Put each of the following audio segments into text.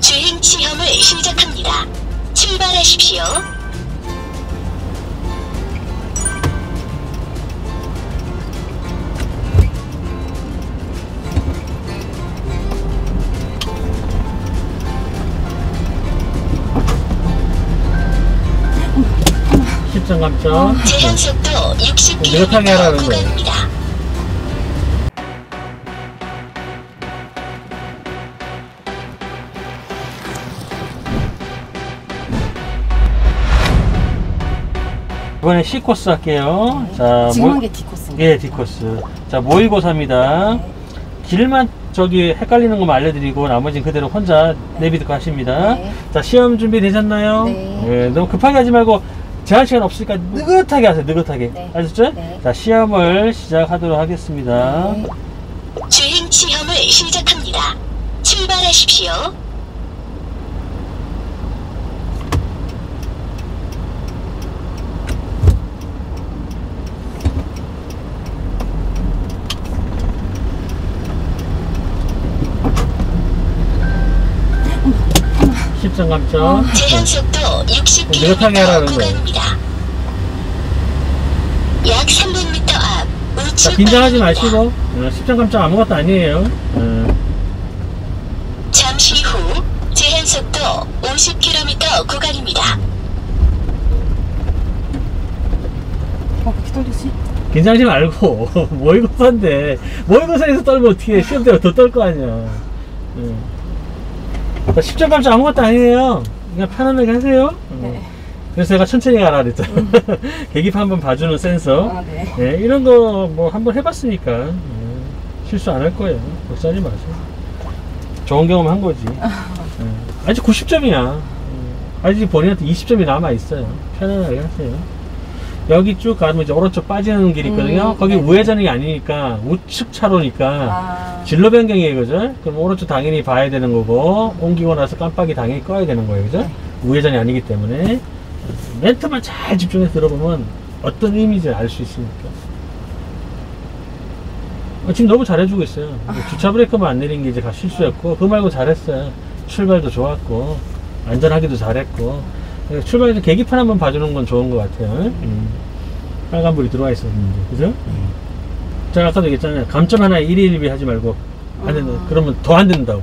주행 시험을 시작합니다. 출발하십시오. 감점. 제한 속도 60km 느긋하게 하라는 거예요. 구간입니다. 이번에 C 코스 할게요. 자, 지금 모- 한게 D코스. 예, D 코스. 자, 모의고사입니다. 길만 저기 헷갈리는 것만 알려드리고 나머지는 그대로 혼자 내비드고 하십니다. 네. 자, 시험 준비 되셨나요? 네. 예, 너무 급하게 하지 말고 제한 시간 없으니까 느긋하게 하세요. 느긋하게. 네. 아셨죠? 네. 자, 시험을 시작하도록 하겠습니다. 네. 주행 시험을 시작합니다. 출발하십시오. 십 10점 감점. 제한 속도 느긋하게 60km 하라는 거예요. 구간입니다. 약 300m 앞 우측 자, 긴장하지. 마시고. 어, 10점 감점 아무것도 아니에요. 어, 잠시 후 제한 속도 50km 구간입니다. 어, 떨리지? 긴장하지 말고. 모의고사인데. 모의고사에서 떨면 어떻게 해. 시험 때가 더떨 거 아니야. 예. 자, 10점 감점 아무것도 아니에요. 그냥 편안하게 하세요. 어. 네. 그래서 제가 천천히 가라 그랬잖아. 계기판 한번 봐주는 센서. 아, 네. 예, 이런 거 뭐 한번 해봤으니까 예, 실수 안 할 거예요. 걱정하지 마세요. 좋은 경험 한 거지. 예, 아직 90점이야. 아직 본인한테 20점이 남아 있어요. 편안하게 하세요. 여기 쭉 가면 이제 오른쪽 빠지는 길이 있거든요. 음, 거기 네네. 우회전이 아니니까 우측 차로니까 아. 진로 변경이에요, 그죠? 그럼 오른쪽 당연히 봐야 되는 거고 옮기고 나서 깜빡이 당연히 꺼야 되는 거예요, 그죠? 네. 우회전이 아니기 때문에 멘트만 잘 집중해서 들어보면 어떤 의미인지 알 수 있으니까. 어, 지금 너무 잘해주고 있어요. 주차 브레이크만 안 내린 게 이제 다 실수였고, 그거 말고 잘했어요. 출발도 좋았고, 안전하기도 잘했고, 예, 출발에서 계기판 한번 봐주는 건 좋은 것 같아요. 음. 빨간불이 들어와 있었는데, 그죠? 제가 아까도 얘기했잖아요. 감점 하나에 1위 1위 하지 말고, 안 된다. 아. 그러면 더 안 된다고.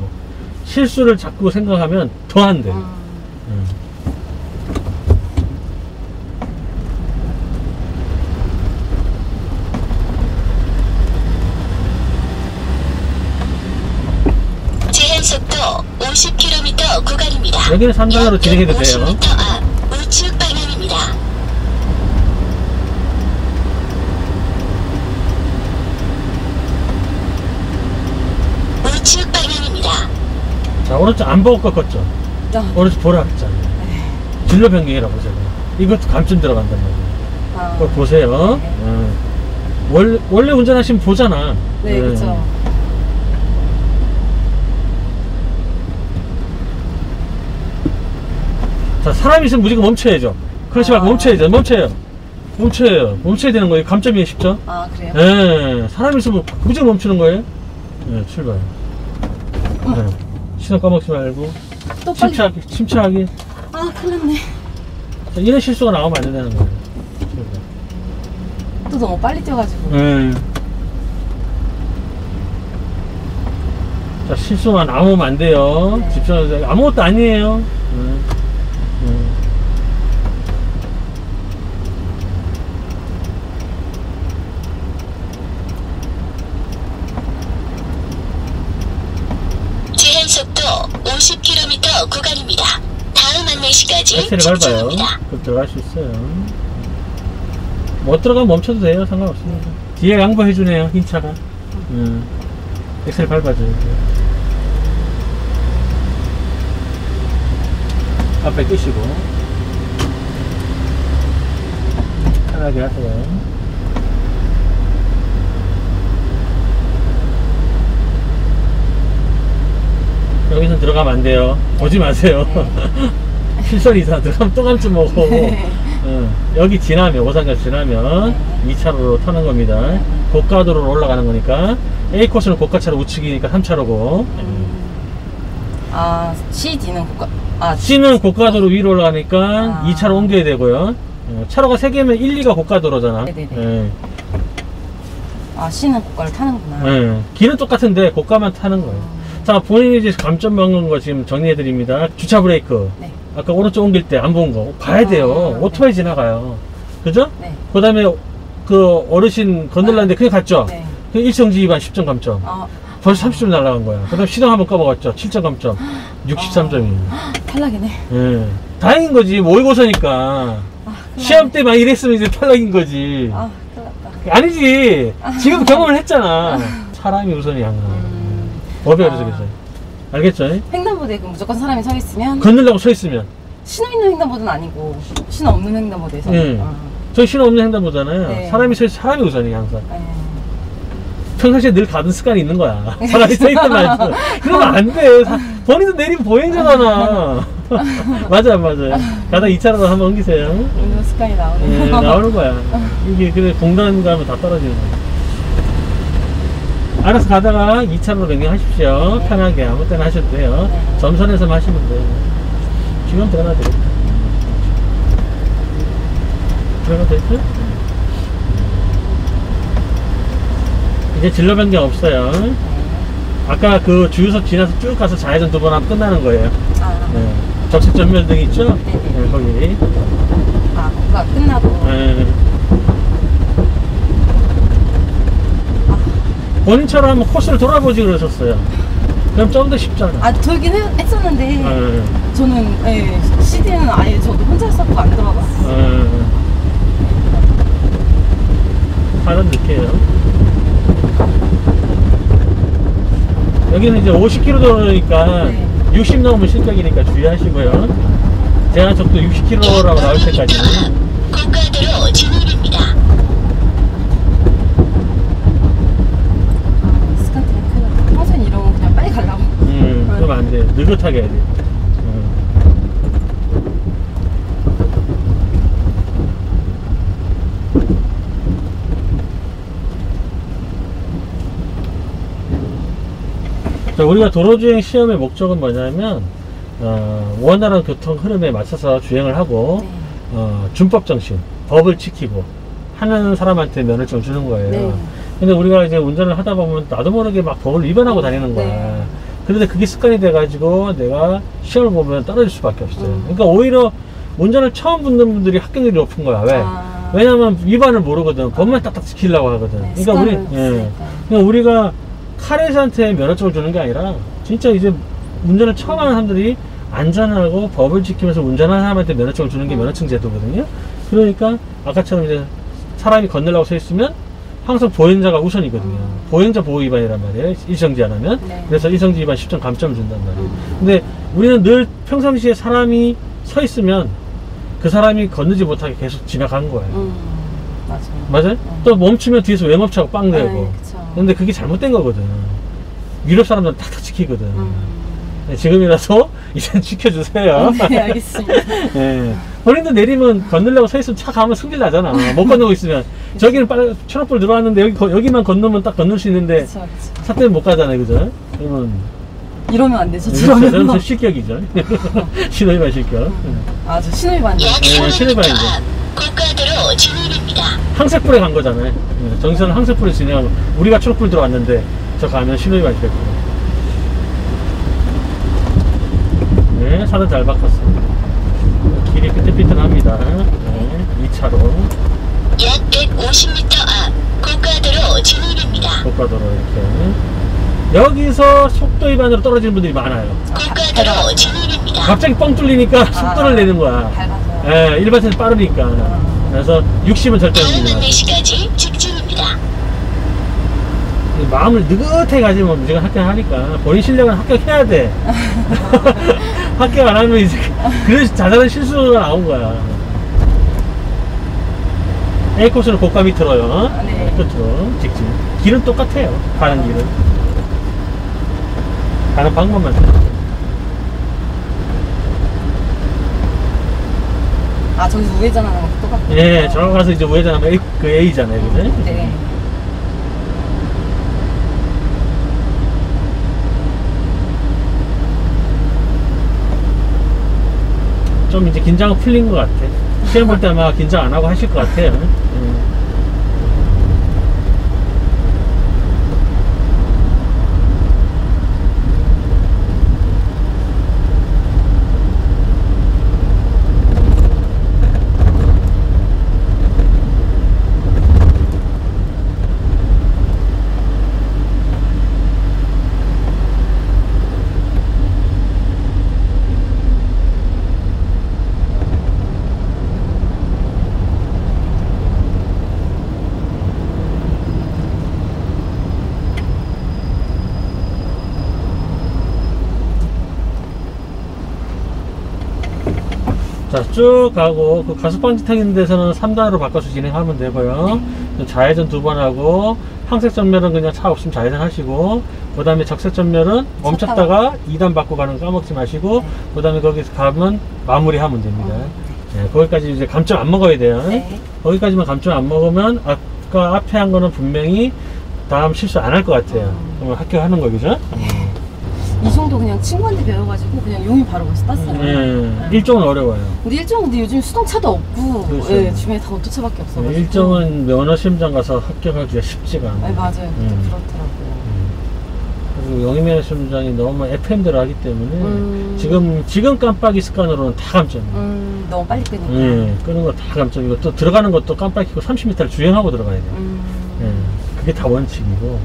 실수를 자꾸 생각하면 더 안 돼. 음. 음. 제한 속도 50km 구간입니다. 여기는 3단으로 약 진행해도 돼요. 150m 앞 우측 방향입니다. 우측 방향입니다. 자, 오른쪽 안 보고 꺾었죠? 아, 오른쪽 보라 했잖아요. 진로 변경이라고 제가. 이것도 감점 들어간단 말이에요. 아. 그거 보세요. 네. 어. 원래, 원래 운전하시면 보잖아. 네, 예. 그렇죠. 자, 사람 있으면 무조건 멈춰야죠. 그렇지 말고 아. 멈춰야죠. 멈춰요. 멈춰요. 멈춰야 되는 거예요. 감점이 쉽죠? 아, 그래요? 예, 사람 있으면 무조건 멈추는 거예요. 예, 출발. 예. 시동 까먹지 말고. 또 빨리. 침착하게, 침착하게. 아, 큰일 났네. 자, 이런 실수가 나오면 안 된다는 거예요. 또 너무 빨리 뛰어가지고. 예. 자, 실수만 나오면 안 돼요. 네. 집중하세요. 아무것도 아니에요. 예. 예. 제한 속도 50km 구간입니다. 다음 엑셀을 밟아요. 그럼 들어갈 수 있어요. 못 들어가면 멈춰도 돼요. 상관없습니다. 뒤에 양보해주네요. 흰 차가. 음. 엑셀 밟아줘요. 앞에 끄시고. 편하게 하세요. 여기서 들어가면 안 돼요. 오지 마세요. 이상 들어가면 또 감점 먹고. 어, 여기 지나면, 오산까지 지나면 2차로로 터는 겁니다. 고가도로로 올라가는 거니까. A 코스는 고가차로 우측이니까 3차로고. 아, CD는 고가, 아, C는 고가도로 위로 올라가니까 아. 2차로 옮겨야 되고요. 어, 차로가 3개면 1, 2가 고가도로잖아. 네네네. 예. 아, C는 고가를 타는구나. 예. 길은 똑같은데 고가만 타는 거예요. 자, 본인이 이제 감점 먹는 거 지금 정리해드립니다. 주차 브레이크. 네. 아까 오른쪽 옮길 때 안 본 거. 봐야 아, 돼요. 네. 오토바이 지나가요. 그죠? 네. 그 다음에 그 어르신 건널라는데 그냥 갔죠? 네. 그 1성지 위반 10점 감점. 아, 벌써 30점 날라간 거야. 그 다음에 시동 한번 꺼먹었죠? 7점 감점. 63점이에요. 탈락이네. 예. 다행인 거지. 모의고사니까. 아, 시험. 때 막 이랬으면 이제 탈락인 거지. 아, 큰일 났다. 아니지. 지금 경험을 했잖아. 사람이 우선이 항상. 음, 법이 아. 어려서겠어요. 알겠죠? 횡단보도에 그 무조건 사람이 서 있으면 건들려고 서 있으면. 신호 있는 횡단보도는 아니고 신호 없는 횡단보도에서 예. 아, 저희 신호 없는 횡단보잖아요. 네. 사람이 서 있, 사람이 우선이 항상. 예. 평상시에 늘 가던 습관이 있는 거야. 사람이 서 있든 말든. 그러면 안 돼. 사- 본인도 내리면 보행자잖아. 맞아, 맞아. 가다 2차로도 한번 옮기세요. 운동 습관이 나오네. 예, 나오는 거야. 이게 그래 공단 가면 다 떨어지는 거야. 알아서 가다가 2차로로 변경하십시오. 편하게 아무 때나 하셔도 돼요. 네. 점선에서만 하시면 돼요. 지금 들어가도 되겠다. 들어가도 됐죠? 이제 진로 변경 없어요. 아까 그 주유소 지나서 쭉 가서 좌회전 두 번 하면 끝나는 거예요. 아, 네. 적색 전멸등 있죠? 네, 네. 네, 거기. 아, 뭔가 끝나고 네. 본인처럼 한번 코스를 돌아보지 그러셨어요. 그럼 좀 더 쉽잖아. 아 돌긴 해- 했었는데 네. 저는 예, CD는 아예 저도 혼자 썼고 안 들어갔어요. 네. 하단 늦게요. 여기는 이제 50km 도로니까 네. 60 넘으면 실격이니까 주의하시고요. 제한 속도 60km라고 나올 때까지는. 고가도로 진입입니다. 스칸트는 큰일 났다. 평소엔 이러면 그냥 빨리 가려고. 음, 그러면 안 돼. 느긋하게 해야 돼. 음. 자, 우리가 도로주행 시험의 목적은 뭐냐면, 어, 원활한 교통 흐름에 맞춰서 주행을 하고, 네. 어, 준법 정신, 법을 지키고, 하는 사람한테 면허증을 주는 거예요. 네. 근데 우리가 이제 운전을 하다 보면 나도 모르게 막 법을 위반하고 다니는 거야. 네. 그런데 그게 습관이 돼가지고 내가 시험을 보면 떨어질 수밖에 없어요. 음. 그러니까 오히려 운전을 처음 붙는 분들이 합격률이 높은 거야. 왜? 아. 왜냐면 위반을 모르거든. 법만 딱딱 지키려고 하거든. 네, 그러니까 우리, 예. 그러니까 우리가 카레스한테 면허증을 주는 게 아니라 진짜 이제 운전을 처음 하는 사람들이 안전하고 법을 지키면서 운전하는 사람한테 면허증을 주는 게 음. 면허증 제도거든요. 그러니까 아까처럼 이제 사람이 건너려고 서 있으면 항상 보행자가 우선이거든요. 음. 보행자 보호 위반이란 말이에요. 일성지 안 하면. 네. 그래서 일성지 위반 10점 감점을 준단 말이에요. 음. 근데 우리는 늘 평상시에 사람이 서 있으면 그 사람이 건너지 못하게 계속 지나간 거예요. 음, 맞아요. 맞아요? 음. 또 멈추면 뒤에서 외멈차고 빵 내고. 네, 그쵸. 근데 그게 잘못된 거거든. 유럽 사람들은 탁탁 지키거든. 음. 네, 지금이라도 이젠 지켜주세요. 네, 알겠습니다. 예. 본인도 내리면 건너려고 서 있으면 차 가면 승질 나잖아. 못 건너고 있으면. 저기는 빨리 초록불 들어왔는데 여기, 거- 여기만 건너면 딱 건널 수 있는데 그쵸, 그쵸. 차 때문에 못 가잖아요. 그죠? 그러면. 이러면 안 되죠. 저는 저러면. 저 실격이죠. 신호위반 실격. 아, 저 신호위반. 약 네, 300m 신호위반이죠. 앞 고가도로 진입입니다. 항색불에 간 거잖아요. 예, 정선은 항색불에 진행하고 우리가 초록불 들어왔는데 저 가면 신호위반 실격 네, 사단 잘 바꿨습니다. 길이 삐뚤삐뚤합니다. 네, 2차로 약 150m 앞 고가도로 진입입니다. 고가도로 이렇게 여기서 속도 위반으로 떨어지는 분들이 많아요. 고가도로 진입입니다. 갑자기 뻥 뚫리니까 속도를 내는 거야. 예, 일반차는 빠르니까. 그래서 60은 절대 마. 안내시까지 직진입니다. 마음을 느긋하게 가지면 무조건 합격하니까 본인 실력은 합격해야 돼. 합격 안 하면 이제 그래서 자잘한 실수가 나온 거야. A 코스는 고가 밑으로요. 네. 끝으로 직진. 길은 똑같아요. 가는 길은. 가는 방법만. 아, 저기서 우회전하는 거 똑같고. 예, 저 가서 이제 우회전하면 A, 그 A잖아요, 그죠? 네. 좀 이제 긴장은 풀린 것 같아. 시험 볼 때 아마 긴장 안 하고 하실 것 같아요. 음. 쭉 가고, 그 가속방지 타 있는 데서는 3단으로 바꿔서 진행하면 되고요. 좌회전 두 번 하고, 황색 전멸은 그냥 차 없으면 좌회전 하시고, 그 다음에 적색 전멸은 멈췄다가 2단 받고 가는 거 까먹지 마시고, 그 다음에 거기서 가면 마무리 하면 됩니다. 네, 거기까지 이제 감점 안 먹어야 돼요. 네. 거기까지만 감점 안 먹으면, 아까 앞에 한 거는 분명히 다음 실수 안 할 것 같아요. 그러면 합격하는 거, 그죠? 이 정도 그냥 친구한테 배워가지고 그냥 용이 바로 거기서 땄어요. 예, 일종은 어려워요. 근데 일정 근데 요즘 수동차도 없고 그렇죠. 예, 주변에 다 오토차밖에 없어가지고 네, 일정은 면허 시험장 가서 합격하기가 쉽지가 않아요. 네, 맞아요. 음. 그렇더라고요. 그리고 영희면허 시험장이 너무 FM대로 하기 때문에 음. 지금 지금 깜빡이 습관으로는 다 감점이에요. 음, 너무 빨리 끄니까. 예, 끄는 거 다 감점이고 또 들어가는 것도 깜빡 켜고 30m를 주행하고 들어가야 돼요. 음. 예, 그게 다 원칙이고.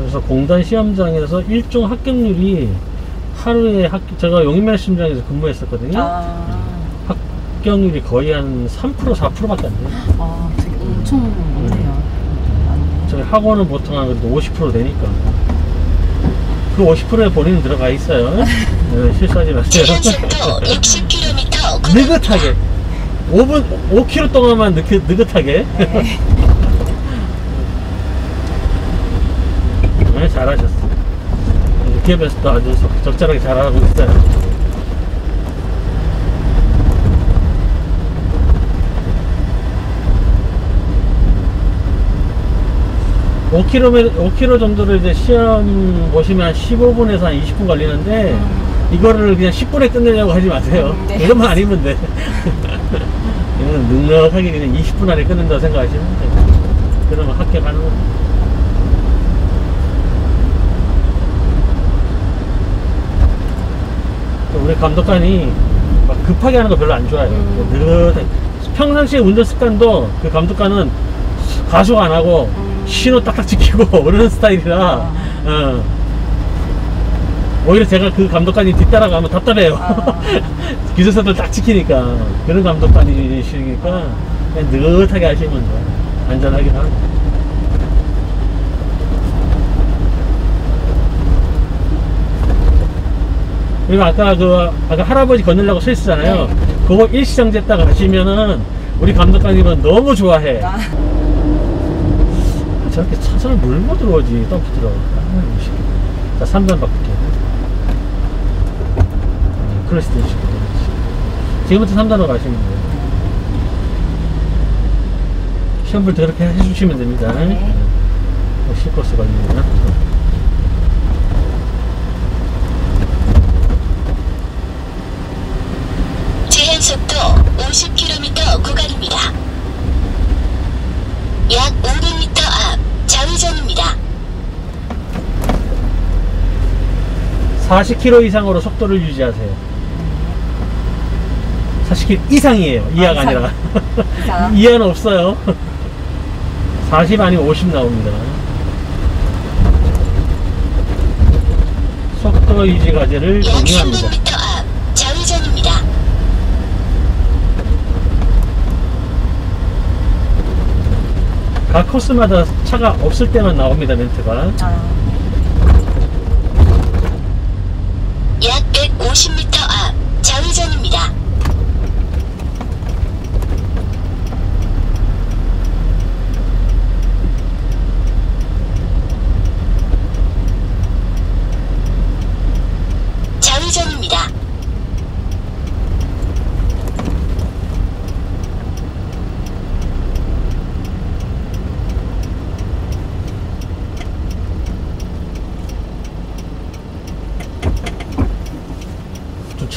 그래서 공단 시험장에서 일종 합격률이 하루에 합 제가 용인면허 시험장에서 근무했었거든요. 아, 합격률이 거의 한 3% 4%밖에 안 돼요. 아, 되게 엄청 많네요. 많네. 저희 학원은 보통 한 그래도 50% 되니까. 그 50%에 본인은 들어가 있어요. 네, 실수하지 마세요. 제한 속도 60km 느긋하게. 5분, 5km 동안만 느긋, 느긋하게. 네. 네, 잘하셨어. 기업에서도 아주 적- 적절하게 잘하고 있어요. (5 km) 5km 정도를 이제 시험 보시면 한 15분에서 한 20분 걸리는데 이거를 그냥 10분에 끝내려고 하지 마세요 음, 네. 이것만 아니면 돼 이거는 넉넉하게 그냥 20분 안에 끝낸다고 생각하시면 돼요 그러면 합격하는 겁니다 또 우리 감독관이 막 급하게 하는 거 별로 안 좋아해요. 음. 느긋하게. 평상시에 운전 습관도 그 감독관은 과속 안 하고 음. 신호 딱딱 지키고 그러는 스타일이라 아. 어. 오히려 제가 그 감독관이 뒤따라가면 답답해요. 아. 기술사들 딱 지키니까 그런 감독관이시니까 그냥 느긋하게 하시면 돼요. 안전하게 하는 거예요. 그리고 아까 그 아까 할아버지 건너려고 서 있었잖아요. 네. 그거 일시정지 했다가 가시면은 우리 감독관님은 너무 좋아해. 아, 아, 저렇게 차선을 물고 들어오지 덤프 들어. 아. 자 3번 바꿀게요. 음, 클러치 되시고 지금부터 3단으로 가시면 돼요. 시험 볼때 그렇게 해주시면 됩니다. 네. 어, C코스 걸립니다. 제한 속도 50km 구간입니다. 약 500m 앞 좌회전입니다. 40km 이상으로 속도를 유지하세요. 40km 이상이에요. 이하가 아, 아, 이상. 니라 이상. 이하는 없어요. 40 아니면 50 나옵니다. 속도 유지 과제를. 300m 앞 좌회전입니다. 각 코스마다 차가 없을 때만 나옵니다, 멘트가. 아, 약 150m 앞 좌회전입니다.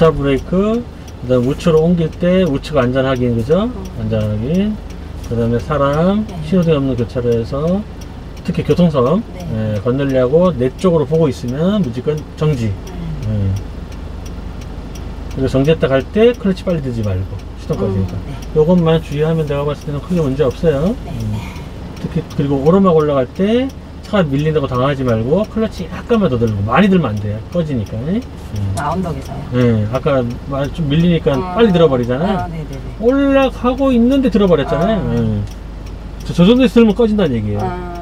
주차 브레이크, 그 다음 우측으로 옮길 때 우측 안전하긴, 그죠? 안전하긴. 그 다음에 사람, 네. 신호등 없는 교차로에서 특히 교통섬, 네. 예, 건널려고 내 쪽으로 보고 있으면 무조건 정지. 음. 예. 그리고 정지했다 갈 때 클러치 빨리 들지 말고, 시동까지니까. 음, 네. 요것만 주의하면 내가 봤을 때는 크게 문제 없어요. 네. 음. 특히 그리고 오르막 올라갈 때 차가 밀린다고 당하지 말고 클러치 약간만 더 들고 많이 들면 안 돼요. 꺼지니까. 음. 아, 언덕에서요. 예, 아까 말 좀 밀리니까 음. 빨리 들어버리잖아요. 아, 네네네. 올라가고 있는데 들어버렸잖아요. 아. 예. 저, 저 정도에서 들면 꺼진다는 얘기예요. 아,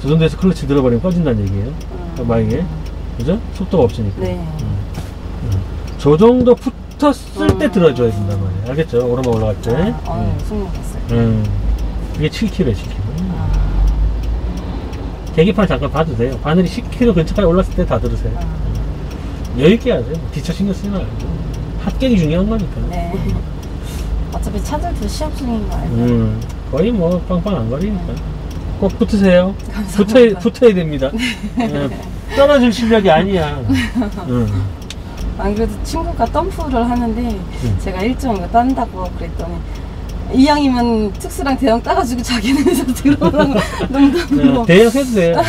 저 정도에서 클러치 들어버리면 꺼진다는 얘기예요. 음. 만약에 그죠? 속도가 없으니까. 네. 저 정도 붙었을 때 음. 들어줘야 된단 말이에요. 알겠죠? 오르막 올라갈 때. 아, 어, 음. 승리했어요. 음. 이게 7kg에 7kg. 아, 계기판 잠깐 봐도 돼요. 바늘이 10kg 근처까지 올랐을 때 다 들으세요. 아, 여유있게 하세요. 뒤차 신경 쓰지 말고. 합격이 중요한 거니까. 네. 어차피 차들도 시험 중인 거 알고. 음, 거의 뭐 빵빵 안 거리니까. 꼭 붙으세요. 감사합니다. 붙어야, 붙어야 됩니다. 예, 떨어질 실력이 아니야. 음. 안 그래도 친구가 덤프를 하는데 음. 제가 일종 이거 딴다고 그랬더니 이왕이면 특수랑 대형 따가지고 자기는 회사 들어오라고 농담으로 예, 대형 해도 돼요.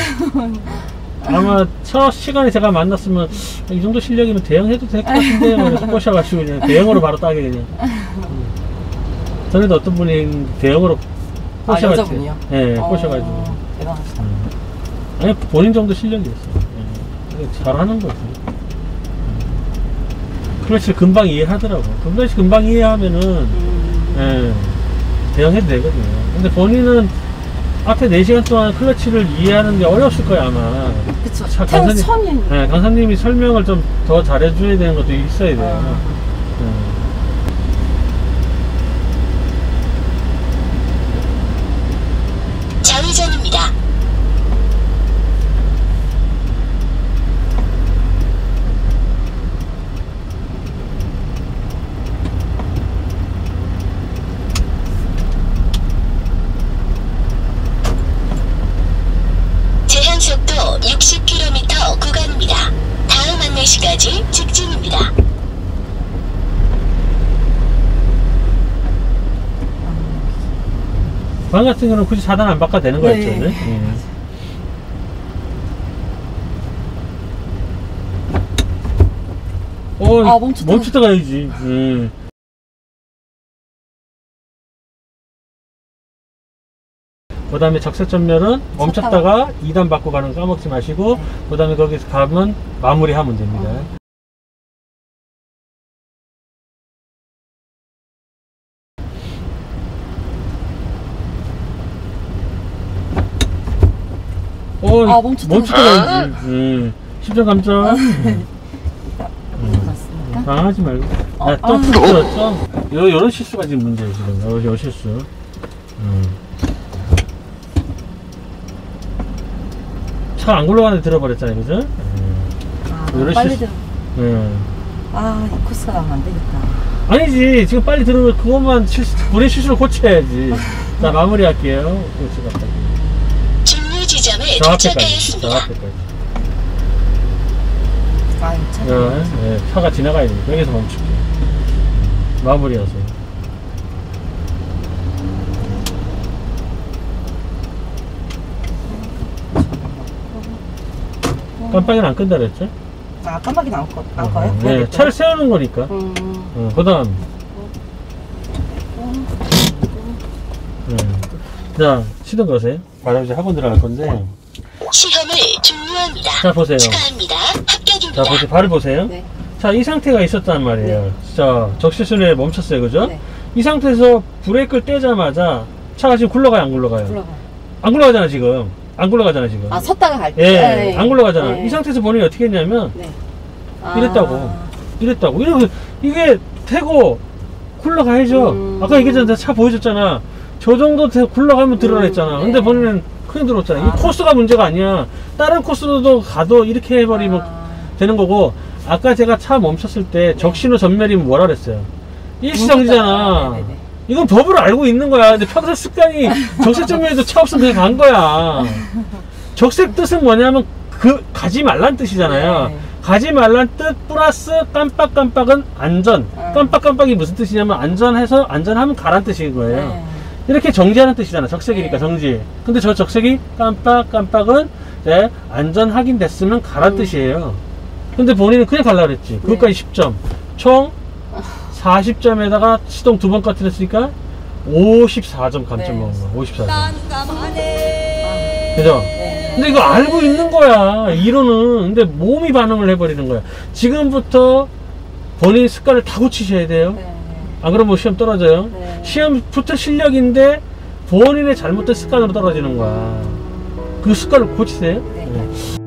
아마 첫 시간에 제가 만났으면 이 정도 실력이면 대형 해도 될 것 같은데 그래서 꼬셔가지고 그냥 대형으로 바로 따게 그냥. 음. 전에도 어떤 분이 대형으로 아, 꼬셔가지고. 여자분이요? 예, 어, 꼬셔가지고. 대단하시다. 음. 아니 본인 정도 실력이 있어. 예. 잘하는 거지. 음. 클러치를 금방 이해하더라고. 클러치 금방 이해하면은 음, 예, 대응해도 되거든요. 근데 본인은 앞에 4시간 동안 클러치를 이해하는 게 어려웠을 거야 아마. 그쵸. 차- 강사님- 처음이니까. 예, 강사님이 설명을 좀 더 잘해줘야 되는 것도 있어야 돼요. 아. 예. 좌회전입니다. 제한 속도 60km 구간입니다. 다음 안내시까지 직진입니다. 방 같은 경우는 굳이 차단 안 바꿔도 되는 거였죠. 네. 네? 예. 어, 아, 멈췄다. 멈췄다 가야지. 예. 그 다음에 적색 전멸은 멈췄다가 2단 받고 가는 거 까먹지 마시고, 네. 그 다음에 거기서 가면 마무리하면 됩니다. 어. 어, 아, 멈췄다. 멈췄다 가야지. 예. 심장 감정. 맞습니까? 당하지 말고. 어, 야, 또 아. 풀었죠? 요, 요런 실수가 지금 문제예요, 지금. 요, 요 실수. 음. 차안 굴러가는데 들어버렸잖아요, 그죠? 음. 아, 요런 빨리 실수. 들어. 음. 아, 이 코스가 나면 안 되겠다. 아니지, 지금 빨리 들어오면 그것만 실수, 본인 실수를 고쳐야지. 자, 마무리할게요. 그렇지, 갑자기. 저 도착하였습니다. 앞에까지. 아. 야, 예, 차가 지나가야 되니까 여기서 멈출게. 마무리하세요. 깜빡이는 안 끈다 그랬죠? 아, 깜빡이 나올 거, 나올 어, 거예요? 네, 그래야겠다. 차를 세우는 거니까. 음, 어, 그 다음. 음, 네. 자, 시동 거세요. 바로 이제 학원 들어갈 건데. 시험을 종료합니다. 자, 보세요. 축하합니다. 합격입니다. 자, 보세요. 발을 보세요. 네. 자, 이 상태가 있었단 말이에요. 자, 적시순에 멈췄어요. 그죠? 네. 이 상태에서 브레이크를 떼자마자 차가 지금 굴러가요? 안 굴러가요? 불러봐. 안 굴러가잖아, 지금. 안 굴러가잖아, 지금. 아, 섰다가 갈 때. 예, 네. 안 굴러가잖아. 네. 이 상태에서 본인이 어떻게 했냐면, 네. 아. 이랬다고. 이랬다고. 이러 이게 태고 굴러가야죠. 음. 아까 얘기했잖아. 차 보여줬잖아. 저 정도 태- 굴러가면 들어라 음, 했잖아. 네. 근데 본인은 큰일 들었잖아. 아. 이 코스가 문제가 아니야. 다른 코스도 가도 이렇게 해버리면 아. 되는 거고, 아까 제가 차 멈췄을 때 적신호 전멸이면 뭐라 그랬어요? 일시정지잖아. 네네네. 이건 법을 알고 있는 거야. 근데 평소 습관이 적색 전멸에도 차 없으면 그냥 간 거야. 적색 뜻은 뭐냐면 그 가지 말란 뜻이잖아요. 네. 가지 말란 뜻 플러스 깜빡깜빡은 안전. 음. 깜빡깜빡이 무슨 뜻이냐면 안전해서 안전하면 가란 뜻인 거예요. 네. 이렇게 정지하는 뜻이잖아. 적색이니까 네. 정지. 근데 저 적색이 깜빡깜빡은 이제 안전 확인됐으면 가란 음. 뜻이에요. 근데 본인은 그냥 갈라 그랬지. 그것까지 10점. 총 40점에다가 시동 두 번 꺼뜨렸으니까 54점 감점 네. 먹은 거야. 54점. 난감하네. 그죠? 네. 근데 이거 알고 있는 거야. 이론은. 근데 몸이 반응을 해버리는 거야. 지금부터 본인 습관을 다 고치셔야 돼요. 네. 안 그러면 시험 떨어져요. 네. 시험 붙을 실력인데 본인의 잘못된 습관으로 떨어지는 거야. 그 습관을 고치세요. 네. 네.